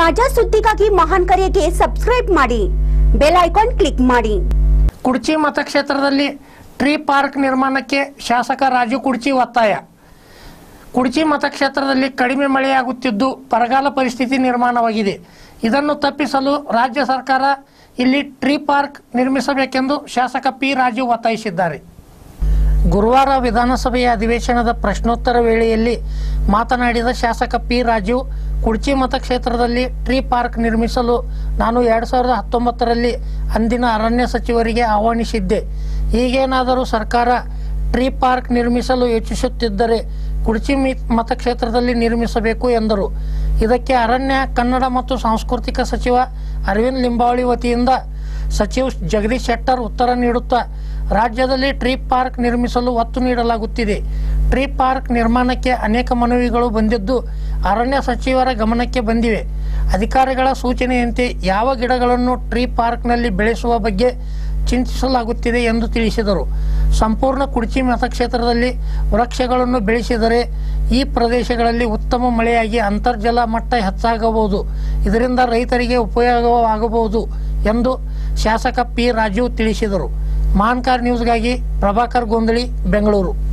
ತಾಜಾ ಸುದ್ದಿಗಾಗಿ ಮಹಾನ್ ಕರೆಗೆ ಸಬ್ಸ್ಕ್ರೈಬ್ ಮಾಡಿ. ಬೆಲ್ ಐಕಾನ್ ಕ್ಲಿಕ್ ಮಾಡಿ. ಕುಡ್ಚಿ ಮತಕ್ಷೇತ್ರದಲ್ಲಿ ಟ್ರೀ ಪಾರ್ಕ್ ನಿರ್ಮಾಣಕ್ಕೆ ಶಾಸಕ ರಾಜು ಕುಡ್ಚಿ ಒತ್ತಾಯ. ಕುಡ್ಚಿ ಮತಕ್ಷೇತ್ರದಲ್ಲಿ ಕಡಿಮೆ ಮಳೆಯಾಗುತ್ತಿದ್ದು ಬರಗಾಲ ಪರಿಸ್ಥಿತಿ ನಿರ್ಮಾಣವಾಗಿದೆ. ಇದನ್ನು ತಪ್ಪಿಸಲು ರಾಜ್ಯ ಸರ್ಕಾರ ಇಲ್ಲಿ ಟ್ರೀ ಪಾರ್ಕ್ ನಿರ್ಮಿಸಬೇಕೆಂದು ಶಾಸಕ ಪಿ ರಾಜು ಒತ್ತಾಯಿಸಿದ್ದಾರೆ. ಗುರುವಾರ ವಿಧಾನಸಭೆಯ ಅಧಿವೇಶನದ ಪ್ರಶ್ನೋತ್ತರ ವೇಳೆಯಲ್ಲಿ ಮಾತನಾಡಿದ ಶಾಸಕ ಪಿ ರಾಜು, ಕುಡ್ಚಿ ಮತಕ್ಷೇತ್ರದಲ್ಲಿ ಟ್ರೀ ಪಾರ್ಕ್ ನಿರ್ಮಿಸಲು ನಾನು ಎರಡು ಸಾವಿರದ ಹತ್ತೊಂಬತ್ತರಲ್ಲಿ ಅಂದಿನ ಅರಣ್ಯ ಸಚಿವರಿಗೆ ಆಹ್ವಾನಿಸಿದ್ದೆ. ಈಗೇನಾದರೂ ಸರ್ಕಾರ ಟ್ರೀ ಪಾರ್ಕ್ ನಿರ್ಮಿಸಲು ಯೋಚಿಸುತ್ತಿದ್ದರೆ ಕುಡ್ಚಿ ಮತಕ್ಷೇತ್ರದಲ್ಲಿ ನಿರ್ಮಿಸಬೇಕು ಎಂದರು. ಇದಕ್ಕೆ ಅರಣ್ಯ, ಕನ್ನಡ ಮತ್ತು ಸಾಂಸ್ಕೃತಿಕ ಸಚಿವ ಅರವಿಂದ್ ಲಿಂಬಾವಳಿ ವತಿಯಿಂದ ಸಚಿವ ಜಗದೀಶ್ ಶೆಟ್ಟರ್ ಉತ್ತರ ನೀಡುತ್ತಾ, ರಾಜ್ಯದಲ್ಲಿ ಟ್ರೀ ಪಾರ್ಕ್ ನಿರ್ಮಿಸಲು ಒತ್ತು ನೀಡಲಾಗುತ್ತಿದೆ. ಟ್ರೀ ಪಾರ್ಕ್ ನಿರ್ಮಾಣಕ್ಕೆ ಅನೇಕ ಮನವಿಗಳು ಬಂದಿದ್ದು ಅರಣ್ಯ ಸಚಿವರ ಗಮನಕ್ಕೆ ಬಂದಿವೆ. ಅಧಿಕಾರಿಗಳ ಸೂಚನೆಯಂತೆ ಯಾವ ಗಿಡಗಳನ್ನು ಟ್ರೀ ಪಾರ್ಕ್ನಲ್ಲಿ ಬೆಳೆಸುವ ಬಗ್ಗೆ ಚಿಂತಿಸಲಾಗುತ್ತಿದೆ ಎಂದು ತಿಳಿಸಿದರು. ಸಂಪೂರ್ಣ ಕುಡ್ಚಿ ಮತಕ್ಷೇತ್ರದಲ್ಲಿ ವೃಕ್ಷಗಳನ್ನು ಬೆಳೆಸಿದರೆ ಈ ಪ್ರದೇಶಗಳಲ್ಲಿ ಉತ್ತಮ ಮಳೆಯಾಗಿ ಅಂತರ್ಜಲ ಮಟ್ಟ ಹೆಚ್ಚಾಗಬಹುದು. ಇದರಿಂದ ರೈತರಿಗೆ ಉಪಯೋಗವಾಗಬಹುದು. ಎಂದು ಶಾಸಕ ಪಿ ರಾಜೀವ್ ತಿಳಿಸಿದರು. ಮಾನ್ಕಾರ್ ನ್ಯೂಸ್ಗಾಗಿ ಪ್ರಭಾಕರ್ ಗೊಂದಳಿ ಬೆಂಗಳೂರು.